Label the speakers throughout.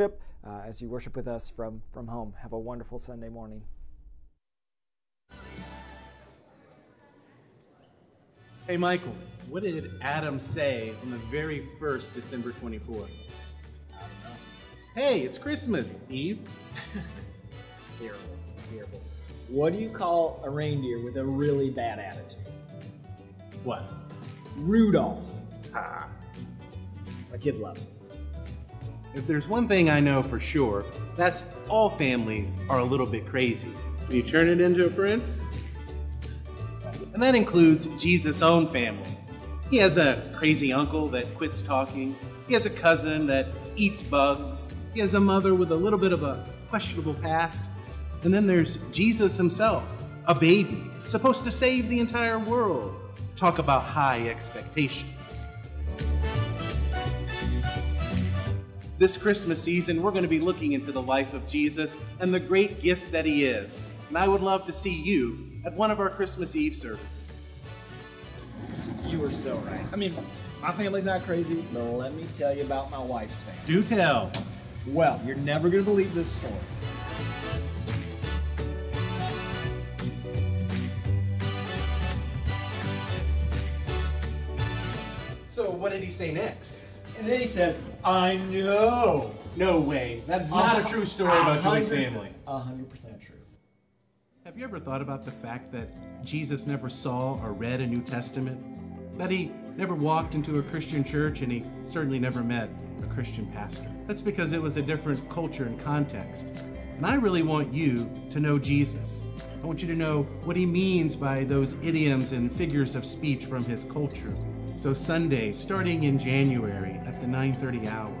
Speaker 1: uh, as you worship with us from, from home. Have a wonderful Sunday morning.
Speaker 2: Hey, Michael, what did Adam say on the very first December 24th? Hey, it's Christmas, Eve.
Speaker 3: terrible, terrible. What do you call a reindeer with a really bad attitude?
Speaker 2: What?
Speaker 3: Rudolph. Ha. My kid loved it.
Speaker 2: If there's one thing I know for sure, that's all families are a little bit crazy. Can you turn it into a prince? And that includes Jesus' own family. He has a crazy uncle that quits talking. He has a cousin that eats bugs. He has a mother with a little bit of a questionable past. And then there's Jesus himself, a baby, supposed to save the entire world. Talk about high expectations. This Christmas season, we're going to be looking into the life of Jesus and the great gift that he is. And I would love to see you at one of our Christmas Eve services.
Speaker 3: You were so right. I mean, my family's not crazy, but let me tell you about my wife's family.
Speaker 2: Do tell.
Speaker 3: Well, you're never going to believe this story.
Speaker 2: So, what did he say next?
Speaker 3: And then he said, I know.
Speaker 2: No way. That's not a true story about Joy's family.
Speaker 3: A hundred percent true.
Speaker 2: Have you ever thought about the fact that Jesus never saw or read a New Testament? That he never walked into a Christian church and he certainly never met a Christian pastor? That's because it was a different culture and context. And I really want you to know Jesus. I want you to know what he means by those idioms and figures of speech from his culture. So Sunday, starting in January at the 9:30 hour,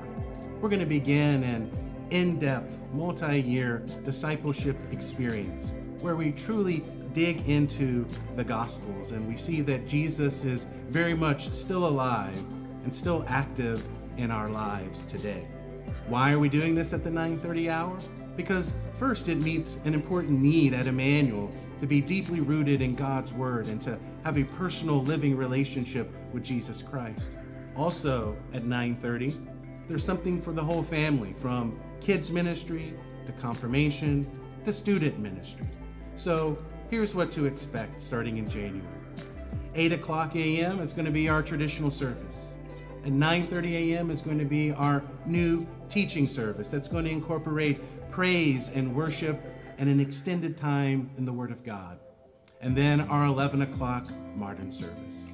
Speaker 2: we're going to begin an in-depth, multi-year discipleship experience where we truly dig into the gospels and we see that Jesus is very much still alive and still active in our lives today. Why are we doing this at the 9:30 hour? Because first it meets an important need at Immanuel to be deeply rooted in God's Word and to have a personal living relationship with Jesus Christ. Also at 9:30, there's something for the whole family from kids ministry to confirmation to student ministry. So here's what to expect starting in January. 8 o'clock a.m. is going to be our traditional service. At 9:30 a.m. is going to be our new teaching service that's going to incorporate praise and worship and an extended time in the Word of God. And then our 11 o'clock martyr service.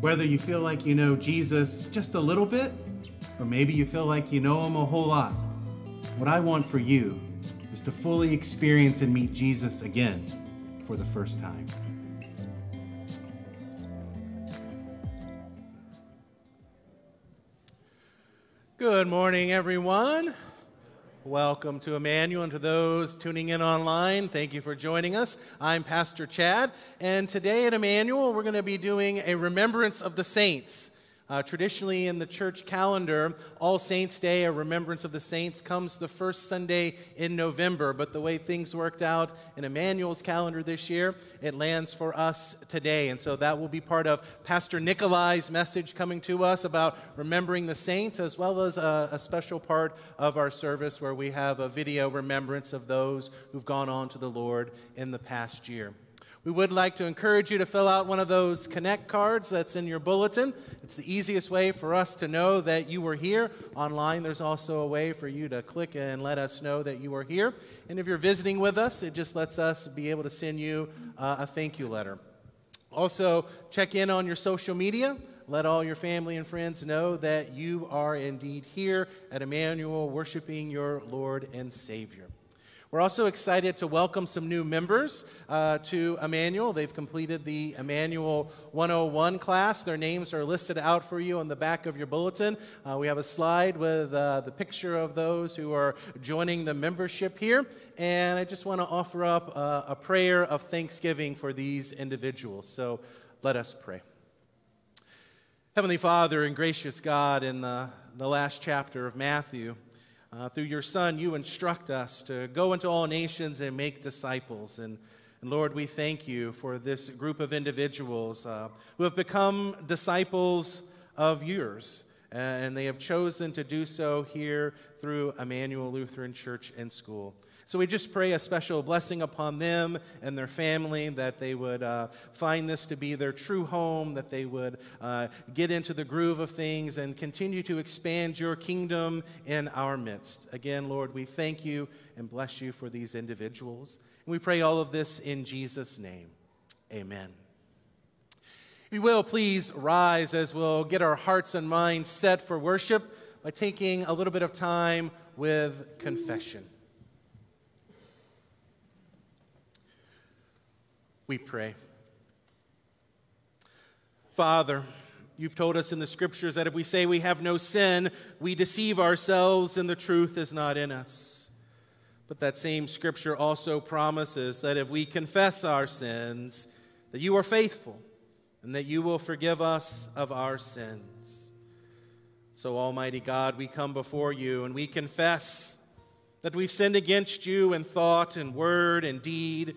Speaker 2: Whether you feel like you know Jesus just a little bit, or maybe you feel like you know him a whole lot, what I want for you is to fully experience and meet Jesus again for the first time. Good morning, everyone. Welcome to Immanuel and to those tuning in online. Thank you for joining us. I'm Pastor Chad, and today at Immanuel, we're going to be doing a remembrance of the saints. Uh, traditionally, in the church calendar, All Saints' Day, a remembrance of the saints, comes the first Sunday in November. But the way things worked out in Immanuel's calendar this year, it lands for us today. And so that will be part of Pastor Nikolai's message coming to us about remembering the saints, as well as a, a special part of our service where we have a video remembrance of those who've gone on to the Lord in the past year. We would like to encourage you to fill out one of those Connect cards that's in your bulletin. It's the easiest way for us to know that you were here. Online, there's also a way for you to click and let us know that you are here. And if you're visiting with us, it just lets us be able to send you uh, a thank you letter. Also, check in on your social media. Let all your family and friends know that you are indeed here at Immanuel worshiping your Lord and Savior. We're also excited to welcome some new members uh, to Immanuel. They've completed the Immanuel 101 class. Their names are listed out for you on the back of your bulletin. Uh, we have a slide with uh, the picture of those who are joining the membership here. And I just want to offer up uh, a prayer of thanksgiving for these individuals. So let us pray. Heavenly Father and gracious God, in the, the last chapter of Matthew, uh, through your Son, you instruct us to go into all nations and make disciples. And, and Lord, we thank you for this group of individuals uh, who have become disciples of yours. And they have chosen to do so here through Immanuel Lutheran Church and School. So we just pray a special blessing upon them and their family that they would uh, find this to be their true home, that they would uh, get into the groove of things and continue to expand your kingdom in our midst. Again, Lord, we thank you and bless you for these individuals. And we pray all of this in Jesus' name. Amen. If you will, please rise as we'll get our hearts and minds set for worship by taking a little bit of time with confession. We pray. Father, you've told us in the scriptures that if we say we have no sin, we deceive ourselves and the truth is not in us. But that same scripture also promises that if we confess our sins, that you are faithful and that you will forgive us of our sins. So, Almighty God, we come before you and we confess that we've sinned against you in thought and word and deed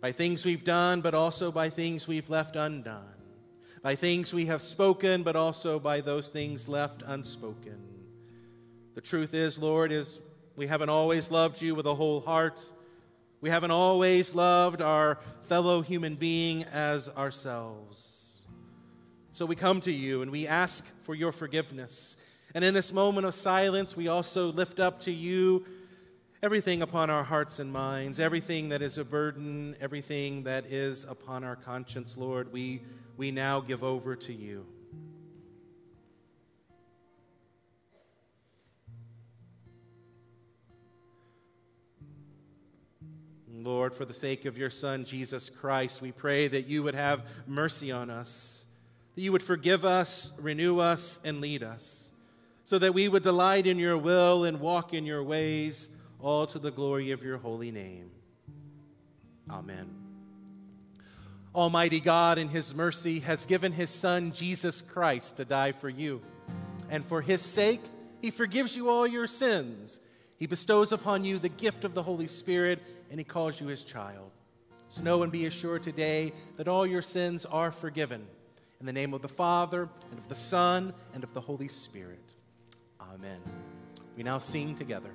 Speaker 2: by things we've done, but also by things we've left undone, by things we have spoken, but also by those things left unspoken. The truth is, Lord, is we haven't always loved you with a whole heart. We haven't always loved our fellow human being as ourselves. So we come to you and we ask for your forgiveness. And in this moment of silence, we also lift up to you everything upon our hearts and minds, everything that is a burden, everything that is upon our conscience, Lord, we, we now give over to you. Lord, for the sake of your Son, Jesus Christ, we pray that you would have mercy on us, that you would forgive us, renew us, and lead us, so that we would delight in your will and walk in your ways all to the glory of your holy name. Amen. Almighty God, in his mercy, has given his Son, Jesus Christ, to die for you. And for his sake, he forgives you all your sins. He bestows upon you the gift of the Holy Spirit, and he calls you his child. So know and be assured today that all your sins are forgiven. In the name of the Father, and of the Son, and of the Holy Spirit. Amen. We now sing together.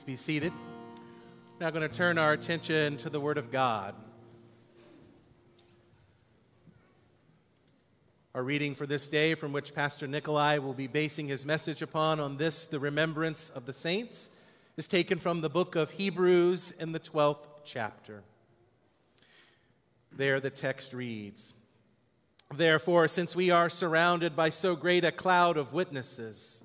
Speaker 2: Please be seated. Now going to turn our attention to the Word of God. Our reading for this day, from which Pastor Nikolai will be basing his message upon on this, the remembrance of the saints, is taken from the book of Hebrews in the 12th chapter. There the text reads Therefore, since we are surrounded by so great a cloud of witnesses,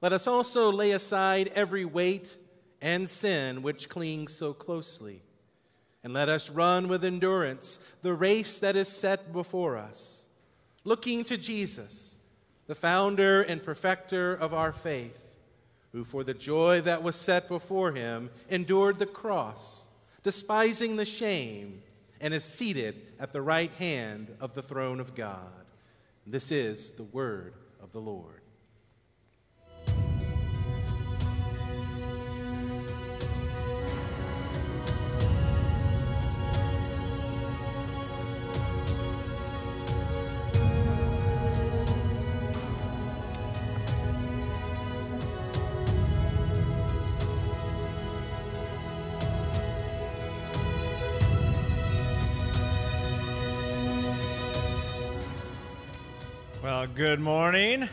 Speaker 2: let us also lay aside every weight and sin which clings so closely, and let us run with endurance the race that is set before us, looking to Jesus, the founder and perfecter of our faith, who for the joy that was set before him endured the cross, despising the shame, and is seated at the right hand of the throne of God. This is the word of the Lord.
Speaker 4: Good morning.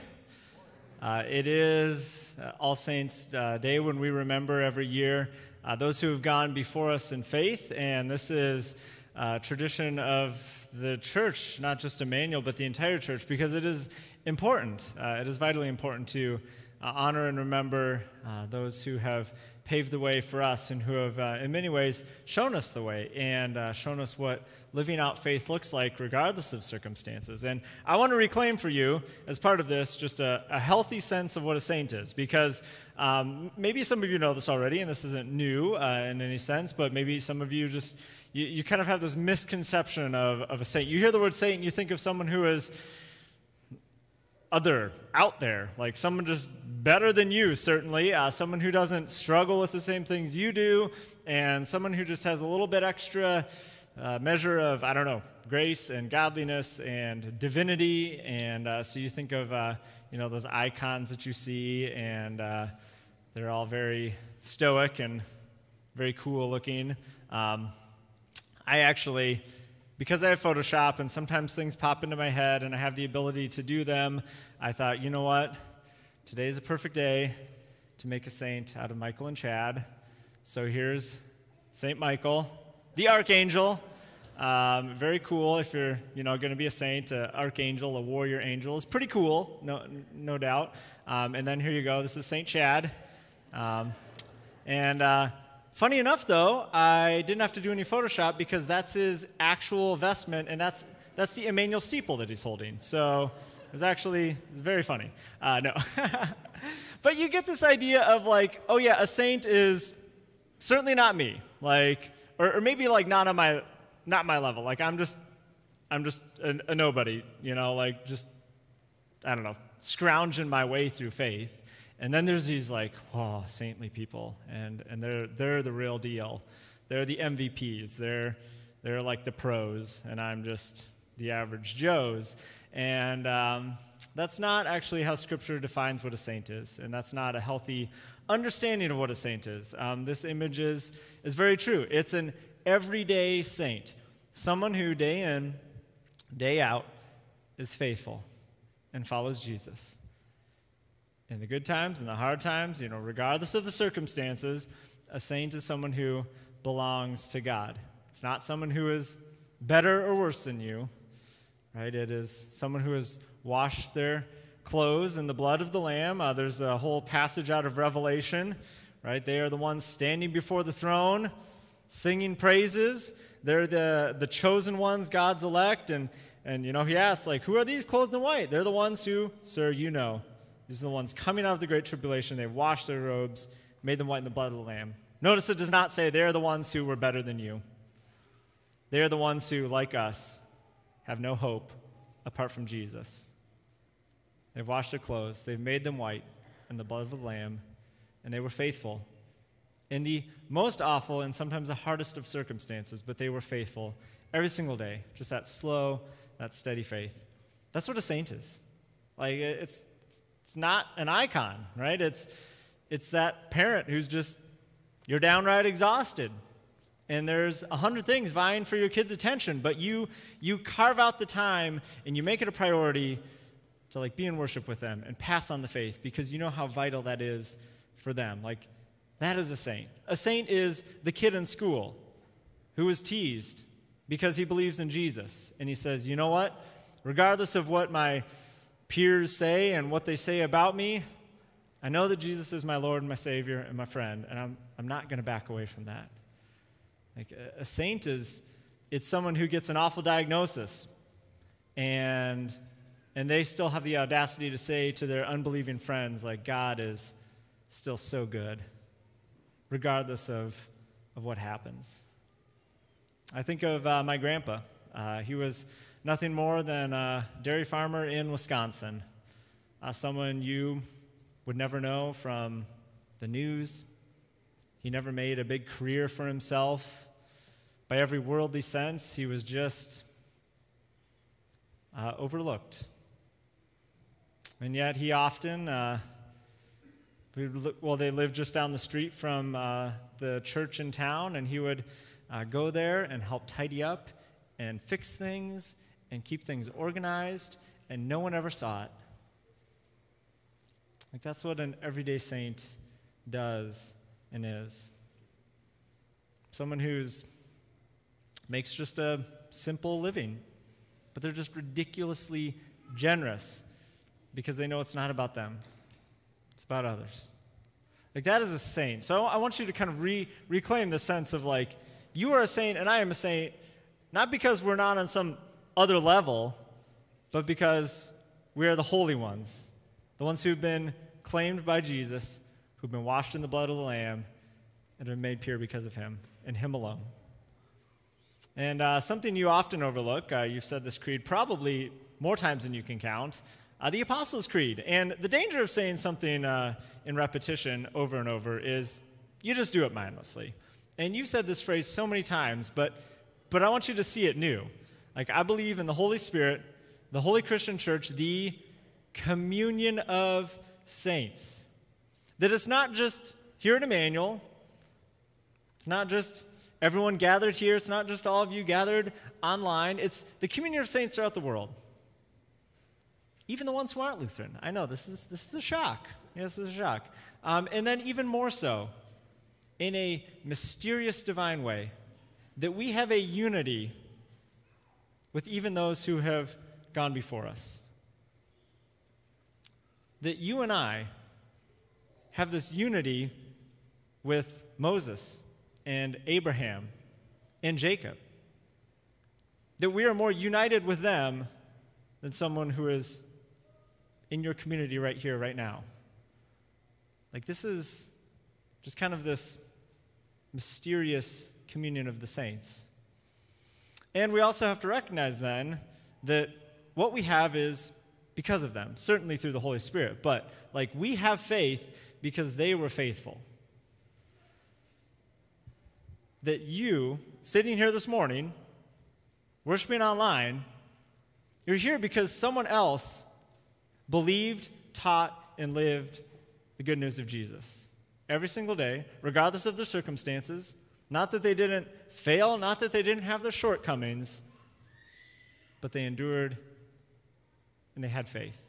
Speaker 4: Uh, it is uh, All Saints uh, Day when we remember every year uh, those who have gone before us in faith, and this is a tradition of the church, not just Immanuel, but the entire church, because it is important. Uh, it is vitally important to uh, honor and remember those who have paved the way for us and who have, uh, in many ways, shown us the way and uh, shown us what living out faith looks like, regardless of circumstances. And I want to reclaim for you, as part of this, just a, a healthy sense of what a saint is, because um, maybe some of you know this already, and this isn't new uh, in any sense, but maybe some of you just. You, you kind of have this misconception of, of a saint. You hear the word saint, and you think of someone who is other out there, like someone just better than you, certainly, uh, someone who doesn't struggle with the same things you do, and someone who just has a little bit extra uh, measure of, I don't know, grace and godliness and divinity. And uh, so you think of, uh, you know, those icons that you see, and uh, they're all very stoic and very cool looking. Um, I actually because I have Photoshop and sometimes things pop into my head and I have the ability to do them, I thought, you know what? Today is a perfect day to make a saint out of Michael and Chad. So here's Saint Michael, the archangel. Um, very cool if you're, you know, going to be a saint, an archangel, a warrior angel. It's pretty cool, no, no doubt. Um, and then here you go. This is Saint Chad. Um, and uh, Funny enough, though, I didn't have to do any Photoshop because that's his actual vestment, and that's, that's the Immanuel steeple that he's holding. So it was actually it's very funny. Uh, no. but you get this idea of like, oh yeah, a saint is certainly not me. Like, or, or maybe like not on my, not my level. Like I'm just, I'm just a, a nobody, you know, like just, I don't know, scrounging my way through faith. And then there's these like, whoa, saintly people, and, and they're, they're the real deal. They're the MVPs. They're, they're like the pros, and I'm just the average Joes. And um, that's not actually how Scripture defines what a saint is, and that's not a healthy understanding of what a saint is. Um, this image is, is very true. It's an everyday saint, someone who day in, day out is faithful and follows Jesus in the good times and the hard times, you know, regardless of the circumstances, a saint is someone who belongs to God. It's not someone who is better or worse than you, right? It is someone who has washed their clothes in the blood of the Lamb. Uh, there's a whole passage out of Revelation, right? They are the ones standing before the throne, singing praises. They're the, the chosen ones, God's elect. And, and, you know, he asks, like, who are these clothed in white? They're the ones who, sir, you know, these are the ones coming out of the great tribulation. They washed their robes, made them white in the blood of the Lamb. Notice it does not say they're the ones who were better than you. They are the ones who, like us, have no hope apart from Jesus. They've washed their clothes, they've made them white in the blood of the Lamb, and they were faithful in the most awful and sometimes the hardest of circumstances, but they were faithful every single day. Just that slow, that steady faith. That's what a saint is. Like, it's, it's not an icon, right? It's, it's that parent who's just, you're downright exhausted. And there's a hundred things vying for your kid's attention, but you, you carve out the time and you make it a priority to like be in worship with them and pass on the faith because you know how vital that is for them. Like, that is a saint. A saint is the kid in school who is teased because he believes in Jesus. And he says, you know what? Regardless of what my peers say and what they say about me, I know that Jesus is my Lord and my Savior and my friend, and I'm, I'm not going to back away from that. Like a, a saint is, it's someone who gets an awful diagnosis, and, and they still have the audacity to say to their unbelieving friends, like, God is still so good, regardless of, of what happens. I think of uh, my grandpa. Uh, he was nothing more than a dairy farmer in Wisconsin, uh, someone you would never know from the news. He never made a big career for himself. By every worldly sense, he was just uh, overlooked. And yet, he often, uh, well, they lived just down the street from uh, the church in town, and he would uh, go there and help tidy up and fix things and keep things organized, and no one ever saw it. Like, that's what an everyday saint does and is. Someone who's makes just a simple living, but they're just ridiculously generous because they know it's not about them, it's about others. Like, that is a saint. So I want you to kind of re- reclaim the sense of like, you are a saint and I am a saint, not because we're not on some other level, but because we are the holy ones, the ones who've been claimed by Jesus, who've been washed in the blood of the Lamb, and are made pure because of Him and Him alone. And uh, something you often overlook, uh, you've said this creed probably more times than you can count, uh, the Apostles' Creed. And the danger of saying something uh, in repetition over and over is you just do it mindlessly. And you've said this phrase so many times, but, but I want you to see it new. Like, I believe in the Holy Spirit, the Holy Christian Church, the communion of saints. That it's not just here at Immanuel, it's not just everyone gathered here, it's not just all of you gathered online, it's the communion of saints throughout the world. Even the ones who aren't Lutheran. I know this is, this is a shock. Yes, this is a shock. Um, and then, even more so, in a mysterious divine way, that we have a unity with even those who have gone before us. That you and I have this unity with Moses and Abraham and Jacob. That we are more united with them than someone who is in your community right here, right now. Like, this is just kind of this mysterious communion of the saints. And we also have to recognize then that what we have is because of them, certainly through the Holy Spirit, but like we have faith because they were faithful. That you, sitting here this morning, worshiping online, you're here because someone else believed, taught, and lived the good news of Jesus every single day, regardless of their circumstances. Not that they didn't fail, not that they didn't have their shortcomings, but they endured and they had faith.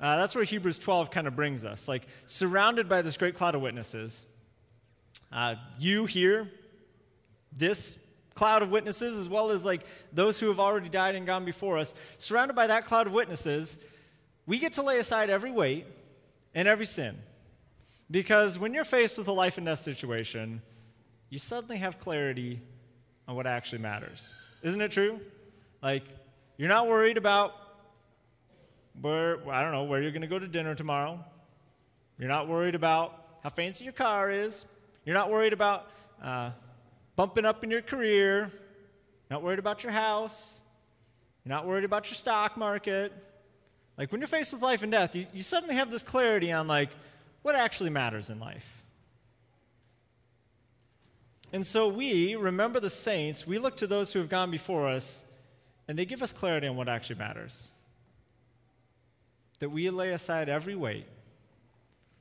Speaker 4: Uh, that's where Hebrews 12 kind of brings us. Like, surrounded by this great cloud of witnesses, uh, you here, this cloud of witnesses, as well as like those who have already died and gone before us, surrounded by that cloud of witnesses, we get to lay aside every weight and every sin. Because when you're faced with a life and death situation, you suddenly have clarity on what actually matters. Isn't it true? Like, you're not worried about where, I don't know, where you're going to go to dinner tomorrow. You're not worried about how fancy your car is. You're not worried about uh, bumping up in your career. Not worried about your house. You're not worried about your stock market. Like when you're faced with life and death, you, you suddenly have this clarity on like what actually matters in life. And so we remember the saints, we look to those who have gone before us, and they give us clarity on what actually matters. That we lay aside every weight.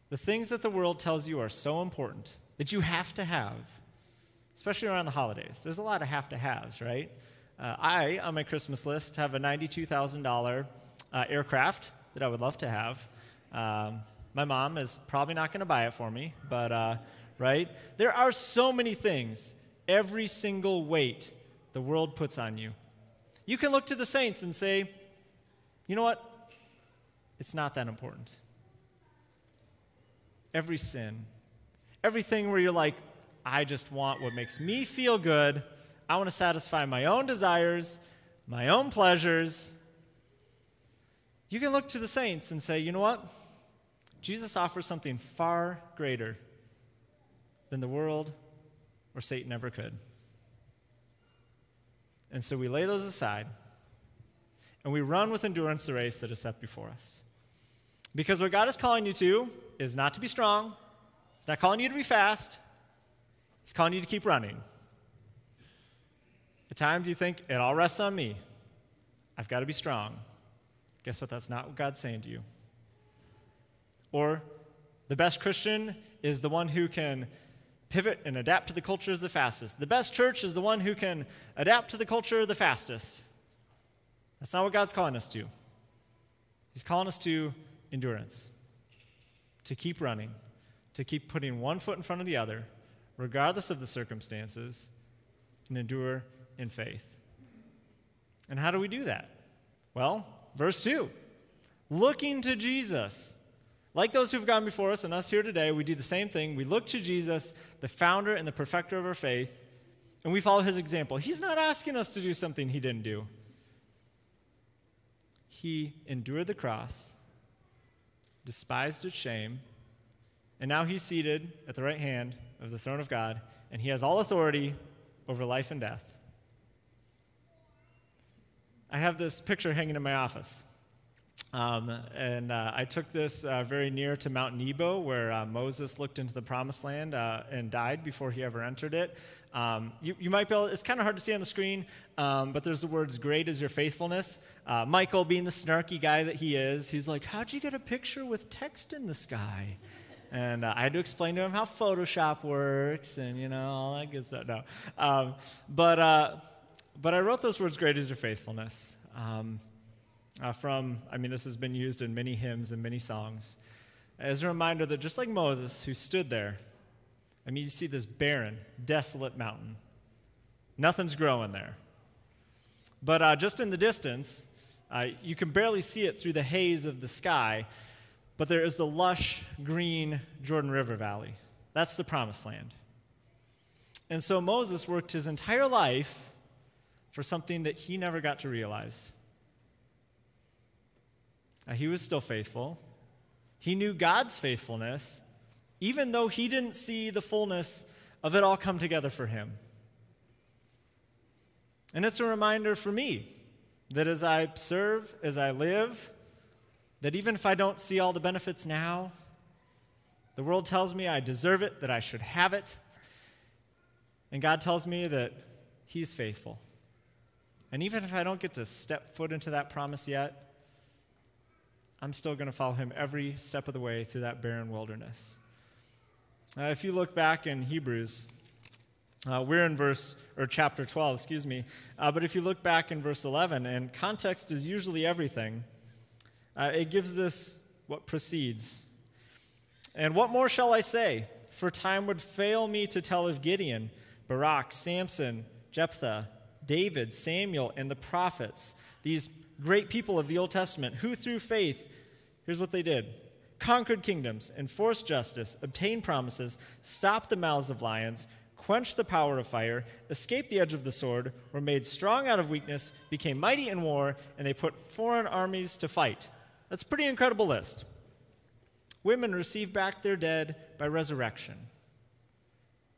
Speaker 4: The things that the world tells you are so important that you have to have, especially around the holidays. There's a lot of have to haves, right? Uh, I, on my Christmas list, have a $92,000 uh, aircraft that I would love to have. Um, my mom is probably not going to buy it for me, but, uh, right? There are so many things, every single weight the world puts on you. You can look to the saints and say, you know what? It's not that important. Every sin, everything where you're like, I just want what makes me feel good. I want to satisfy my own desires, my own pleasures. You can look to the saints and say, you know what? Jesus offers something far greater than the world or Satan ever could. And so we lay those aside and we run with endurance the race that is set before us. Because what God is calling you to is not to be strong, He's not calling you to be fast, He's calling you to keep running. At times you think, it all rests on me. I've got to be strong. Guess what? That's not what God's saying to you. Or the best Christian is the one who can pivot and adapt to the cultures the fastest. The best church is the one who can adapt to the culture the fastest. That's not what God's calling us to. He's calling us to endurance, to keep running, to keep putting one foot in front of the other, regardless of the circumstances, and endure in faith. And how do we do that? Well, verse 2 looking to Jesus. Like those who've gone before us and us here today, we do the same thing. We look to Jesus, the founder and the perfecter of our faith, and we follow his example. He's not asking us to do something he didn't do. He endured the cross, despised its shame, and now he's seated at the right hand of the throne of God, and he has all authority over life and death. I have this picture hanging in my office. Um, and uh, I took this uh, very near to Mount Nebo, where uh, Moses looked into the promised land uh, and died before he ever entered it. Um, you, you, might be able, it's kind of hard to see on the screen, um, but there's the words, great is your faithfulness. Uh, Michael, being the snarky guy that he is, he's like, How'd you get a picture with text in the sky? And uh, I had to explain to him how Photoshop works and, you know, all that good stuff. No. Um, but, but I wrote those words, great is your faithfulness. Um, uh, from, I mean, this has been used in many hymns and many songs, as a reminder that just like Moses, who stood there, I mean, you see this barren, desolate mountain. Nothing's growing there. But uh, just in the distance, uh, you can barely see it through the haze of the sky, but there is the lush, green Jordan River Valley. That's the promised land. And so Moses worked his entire life for something that he never got to realize. Uh, he was still faithful. He knew God's faithfulness, even though he didn't see the fullness of it all come together for him. And it's a reminder for me that as I serve, as I live, that even if I don't see all the benefits now, the world tells me I deserve it, that I should have it. And God tells me that He's faithful. And even if I don't get to step foot into that promise yet, I'm still going to follow Him every step of the way through that barren wilderness. Uh, if you look back in Hebrews, uh, we're in verse, or chapter 12, excuse me. Uh, but if you look back in verse 11, and context is usually everything, uh, it gives this what precedes. And what more shall I say? For time would fail me to tell of Gideon, Barak, Samson, Jephthah, David, Samuel, and the prophets, these great people of the Old Testament, who through faith, here's what they did conquered kingdoms, enforced justice, obtained promises, stopped the mouths of lions quenched the power of fire, escaped the edge of the sword, were made strong out of weakness, became mighty in war, and they put foreign armies to fight. That's a pretty incredible list. Women receive back their dead by resurrection.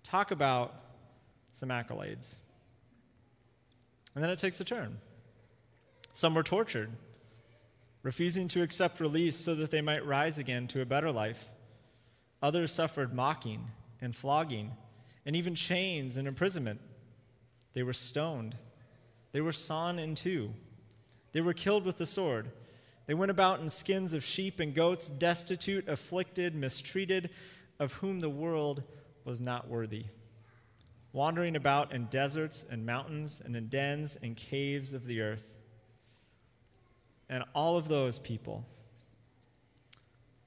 Speaker 4: Talk about some accolades. And then it takes a turn. Some were tortured, refusing to accept release so that they might rise again to a better life. Others suffered mocking and flogging and even chains and imprisonment. They were stoned. They were sawn in two. They were killed with the sword. They went about in skins of sheep and goats, destitute, afflicted, mistreated, of whom the world was not worthy, wandering about in deserts and mountains and in dens and caves of the earth. And all of those people,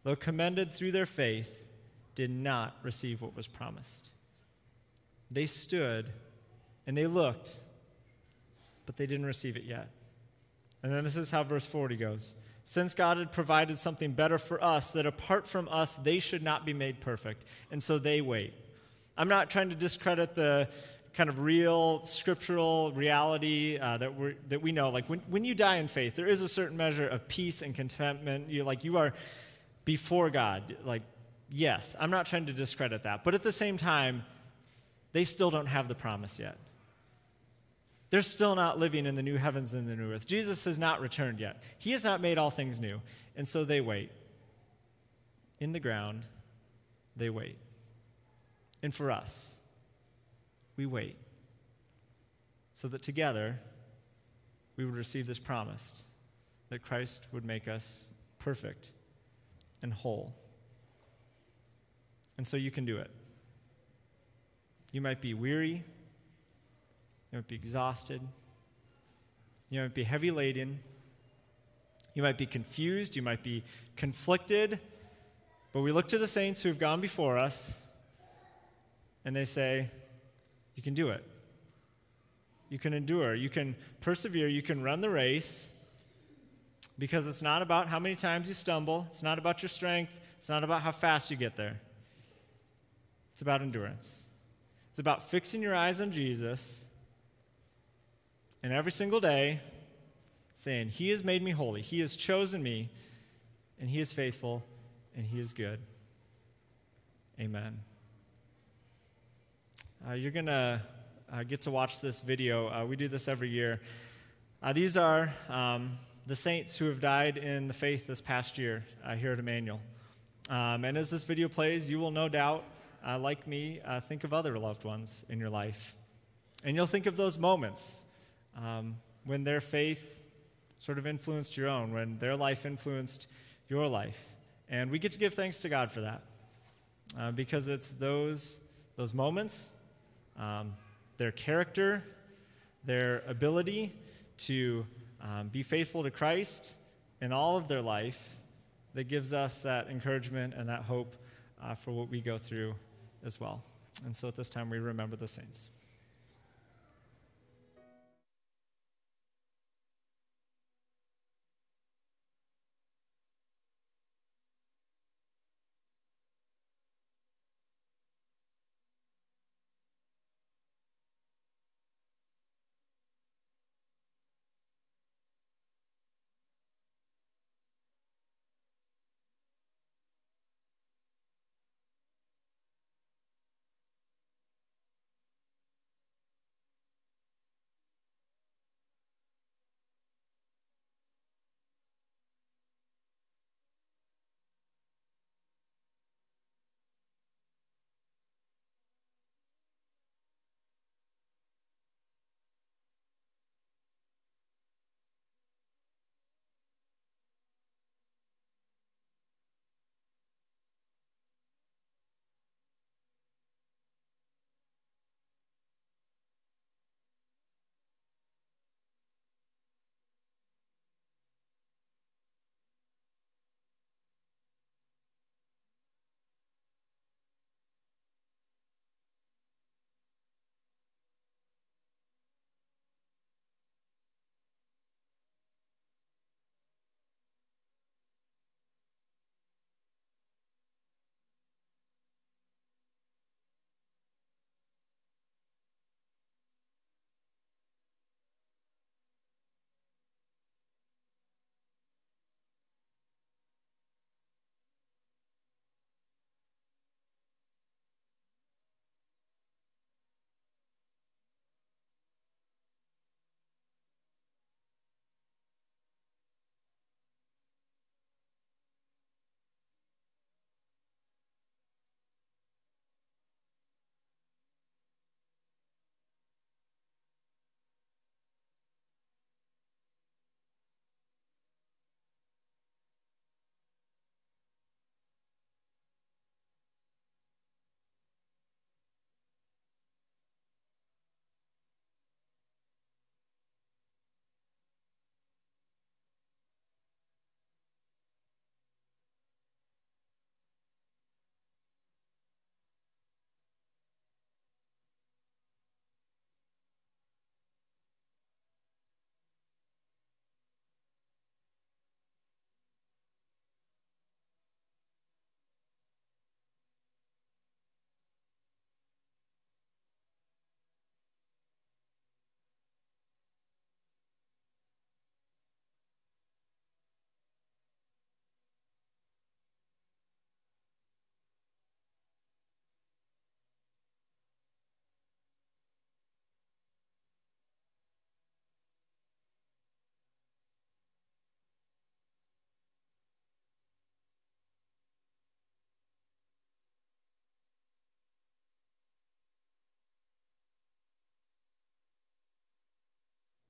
Speaker 4: though commended through their faith, did not receive what was promised. They stood and they looked, but they didn't receive it yet. And then this is how verse 40 goes. Since God had provided something better for us, that apart from us, they should not be made perfect. And so they wait. I'm not trying to discredit the kind of real scriptural reality uh, that, we that we know. Like when, when you die in faith, there is a certain measure of peace and contentment. You, like you are before God. Like, yes, I'm not trying to discredit that. But at the same time, they still don't have the promise yet. They're still not living in the new heavens and the new earth. Jesus has not returned yet. He has not made all things new. And so they wait. In the ground, they wait. And for us, we wait. So that together, we would receive this promise that Christ would make us perfect and whole. And so you can do it. You might be weary. You might be exhausted. You might be heavy laden. You might be confused. You might be conflicted. But we look to the saints who have gone before us, and they say, You can do it. You can endure. You can persevere. You can run the race because it's not about how many times you stumble. It's not about your strength. It's not about how fast you get there. It's about endurance. It's about fixing your eyes on Jesus and every single day saying, He has made me holy, He has chosen me, and He is faithful, and He is good. Amen. Uh, you're going to uh, get to watch this video. Uh, we do this every year. Uh, these are um, the saints who have died in the faith this past year uh, here at Immanuel. Um, and as this video plays, you will no doubt uh, like me, think of other loved ones in your life. And you'll think of those moments um, when their faith sort of influenced your own, when their life influenced your life. And we get to give thanks to God for that uh, because it's those, those moments, um, their character, their ability to um, be faithful to Christ in all of their life that gives us that encouragement and that hope uh, for what we go through as well. And so at this time, we remember the saints.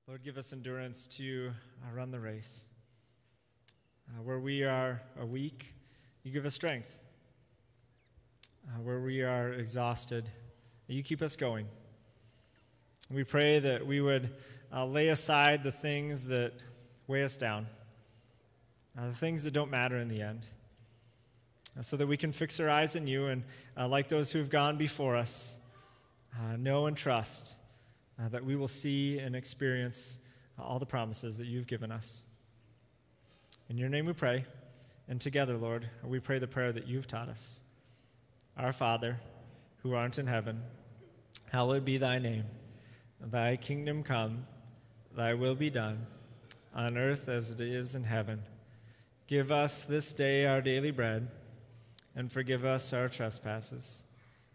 Speaker 4: Lord, give us endurance to uh, run the race. Uh, where we are weak, you give us strength. Uh, where we are exhausted, you keep us going. We pray that we would uh, lay aside the things that weigh us down, uh, the things that don't matter in the end, uh, so that we can fix our eyes on you and, like those who have gone before us, know and trust Uh, that we will see and experience uh, all the promises that you've given us. In your name we pray, and together, Lord, we pray the prayer that you've taught us. Our Father, who art in heaven, hallowed be thy name. Thy kingdom come, thy will be done, on earth as it is in heaven. Give us this day our daily bread, and forgive us our trespasses,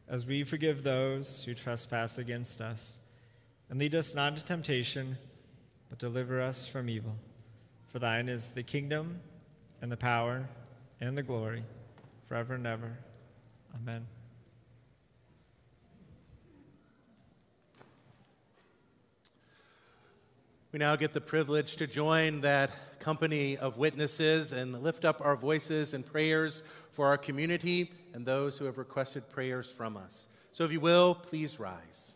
Speaker 4: as we forgive those who trespass against us. And lead us not into temptation, but deliver us from evil. For thine is the kingdom, and the power, and the glory, forever and ever. Amen.
Speaker 2: We now get the privilege to join that company of witnesses and lift up our voices and prayers for our community and those who have requested prayers from us. So, if you will, please rise.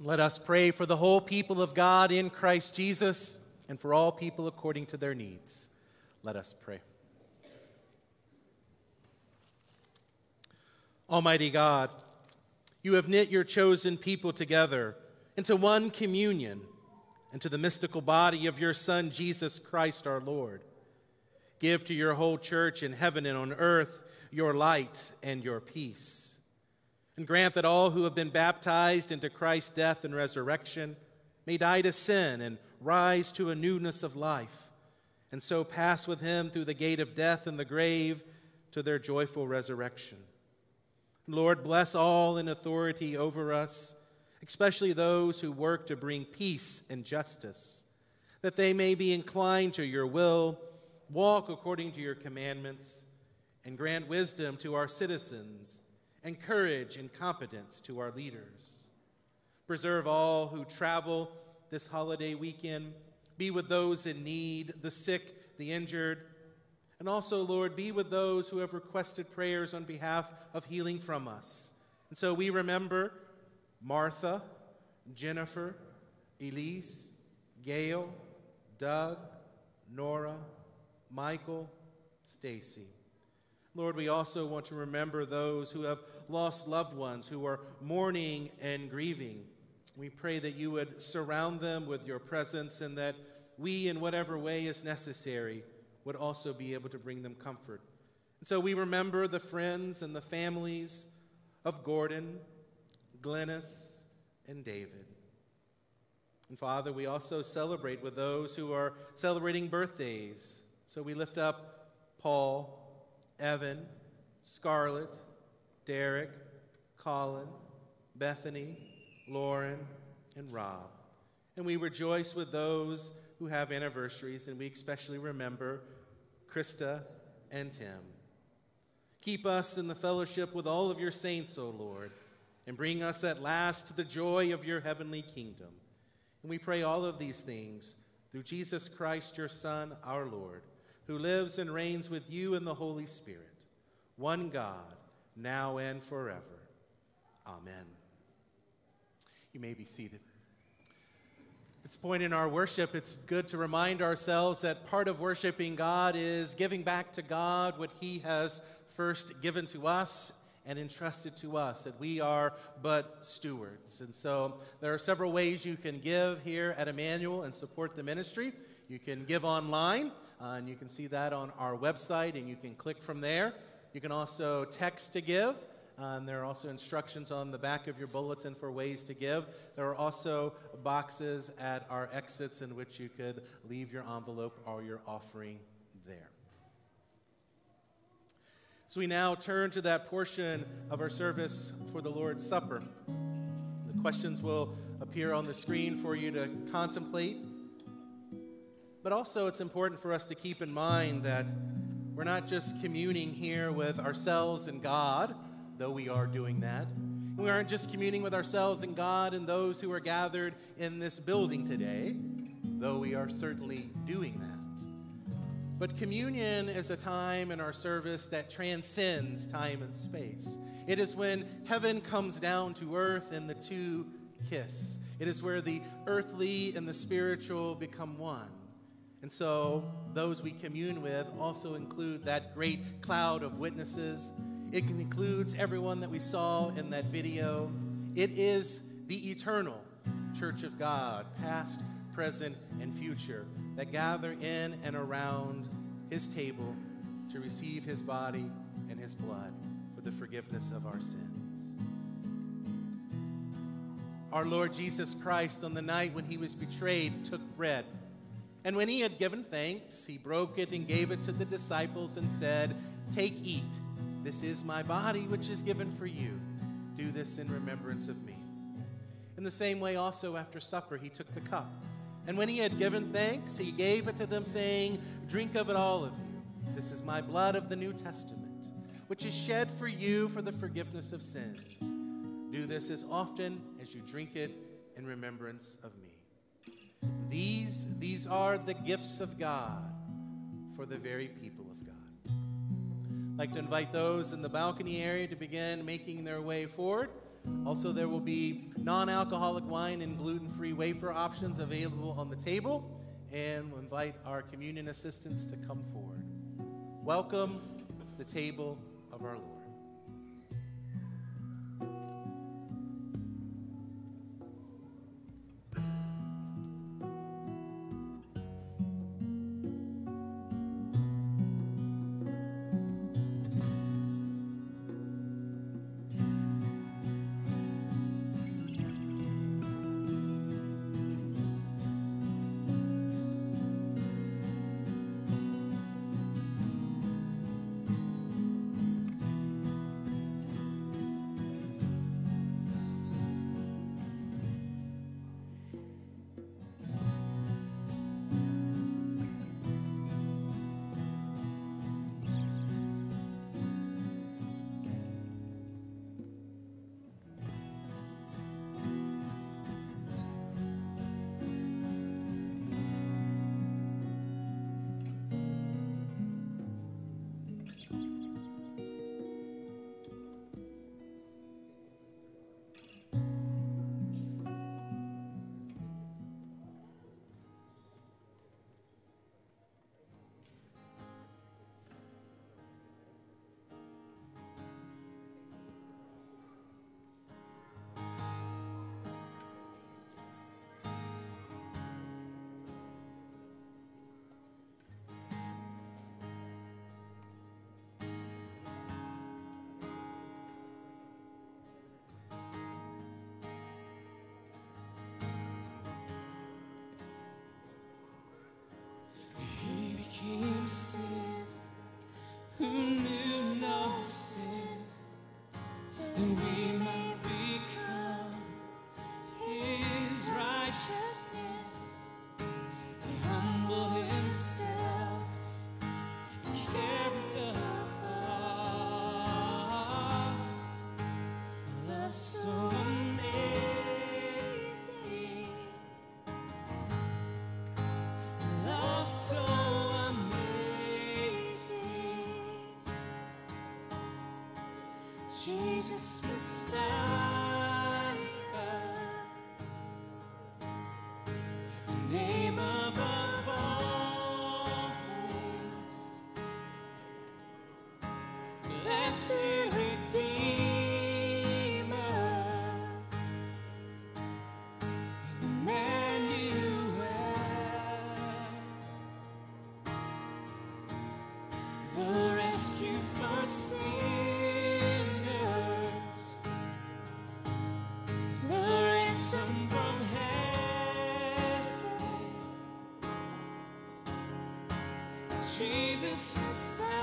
Speaker 2: Let us pray for the whole people of God in Christ Jesus and for all people according to their needs. Let us pray. Almighty God, you have knit your chosen people together into one communion, into the mystical body of your Son, Jesus Christ our Lord. Give to your whole church in heaven and on earth your light and your peace. And grant that all who have been baptized into Christ's death and resurrection may die to sin and rise to a newness of life, and so pass with him through the gate of death and the grave to their joyful resurrection. Lord, bless all in authority over us especially those who work to bring peace and justice, that they may be inclined to your will, walk according to your commandments, and grant wisdom to our citizens, and courage and competence to our leaders. Preserve all who travel this holiday weekend. Be with those in need, the sick, the injured. And also, Lord, be with those who have requested prayers on behalf of healing from us. And so we remember Martha, Jennifer, Elise, Gail, Doug, Nora, Michael, Stacy. Lord, we also want to remember those who have lost loved ones, who are mourning and grieving. We pray that you would surround them with your presence and that we, in whatever way is necessary, would also be able to bring them comfort. And so we remember the friends and the families of Gordon, Glennis, and David. And Father, we also celebrate with those who are celebrating birthdays. So we lift up Paul, Evan, Scarlett, Derek, Colin, Bethany, Lauren, and Rob. And we rejoice with those who have anniversaries, and we especially remember Krista and Tim. Keep us in the fellowship with all of your saints, O Lord and bring us at last to the joy of your heavenly kingdom. And we pray all of these things through Jesus Christ, your Son, our Lord, who lives and reigns with you in the Holy Spirit, one God, now and forever. Amen. You may be seated. At this point in our worship, it's good to remind ourselves that part of worshiping God is giving back to God what He has first given to us and entrusted to us, that we are but stewards. And so there are several ways you can give here at Immanuel and support the ministry. You can give online, uh, and you can see that on our website, and you can click from there. You can also text to give. Uh, and there are also instructions on the back of your bulletin for ways to give. There are also boxes at our exits in which you could leave your envelope or your offering there. So we now turn to that portion of our service for the Lord's Supper. The questions will appear on the screen for you to contemplate. But also, it's important for us to keep in mind that we're not just communing here with ourselves and God, though we are doing that. We aren't just communing with ourselves and God and those who are gathered in this building today, though we are certainly doing that. But communion is a time in our service that transcends time and space. It is when heaven comes down to earth and the two kiss. It is where the earthly and the spiritual become one. And so, those we commune with also include that great cloud of witnesses. It includes everyone that we saw in that video. It is the eternal church of God, past, present, and future, that gather in and around his table to receive his body and his blood for the forgiveness of our sins. Our Lord Jesus Christ, on the night when he was betrayed, took bread. And when he had given thanks, he broke it and gave it to the disciples and said, Take, eat. This is my body, which is given for you. Do this in remembrance of me. In the same way, also after supper, he took the cup. And when he had given thanks, he gave it to them, saying, Drink of it, all of you. This is my blood of the New Testament, which is shed for you for the forgiveness of sins. Do this as often as you drink it in remembrance of me. These, these are the gifts of God for the very people of God. I'd like to invite those in the balcony area to begin making their way forward. Also, there will be non alcoholic wine and gluten free wafer options available on the table. And we'll invite our communion assistants to come forward. Welcome the table of our Lord.
Speaker 5: Became sin. Who knew no sin, Jesus Messiah. Name above all names. Blessed Jesus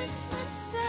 Speaker 5: Jesus Messiah,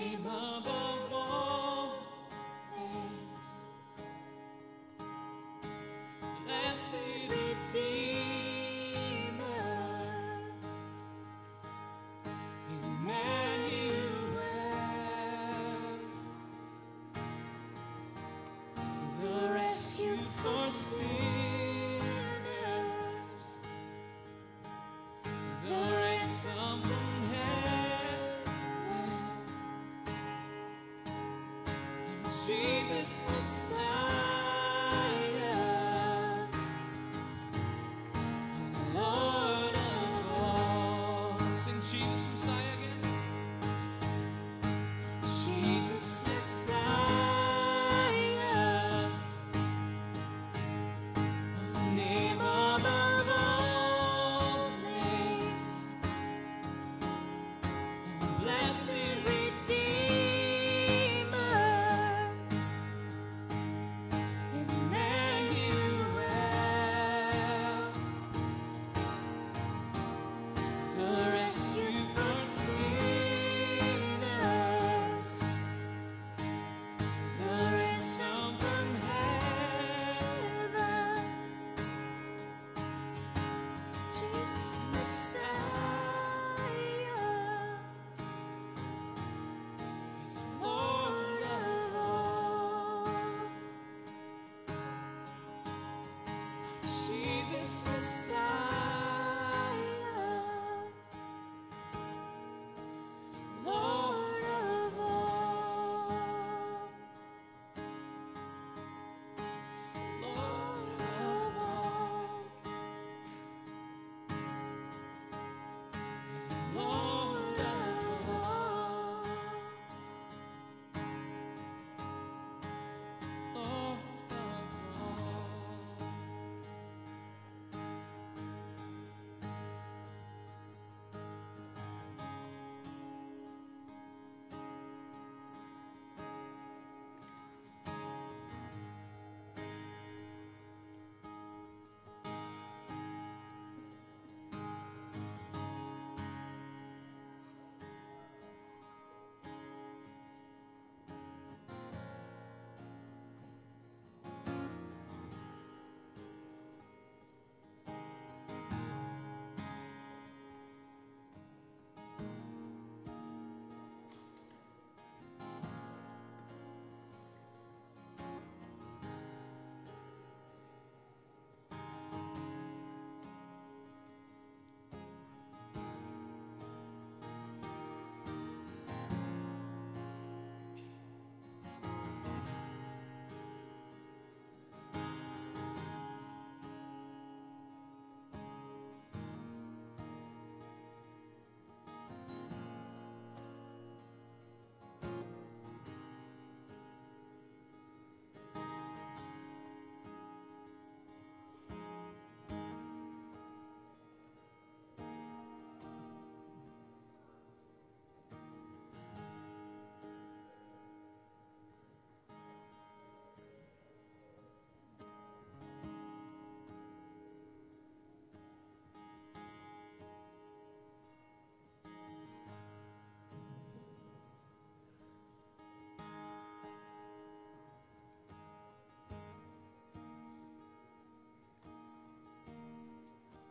Speaker 5: name above Sing Jesus Messiah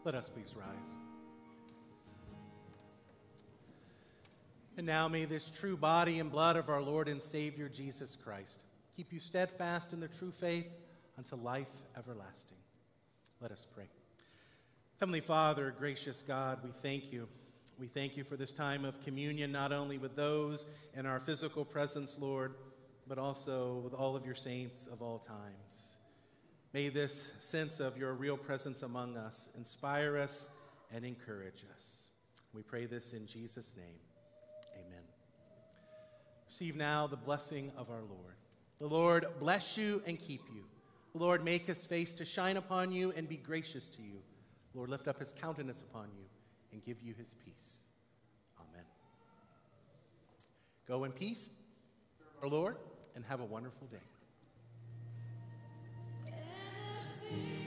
Speaker 2: Let us please rise. And now may this true body and blood of our Lord and Savior Jesus Christ keep you steadfast in the true faith unto life everlasting. Let us pray. Heavenly Father, gracious God, we thank you. We thank you for this time of communion, not only with those in our physical presence, Lord, but also with all of your saints of all times. May this sense of your real presence among us inspire us and encourage us. We pray this in Jesus' name. Amen. Receive now the blessing of our Lord. The Lord bless you and keep you. The Lord make his face to shine upon you and be gracious to you. The Lord lift up his countenance upon you and give you his peace. Amen. Go in peace, our Lord, and have a wonderful day.
Speaker 5: Anything